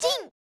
进。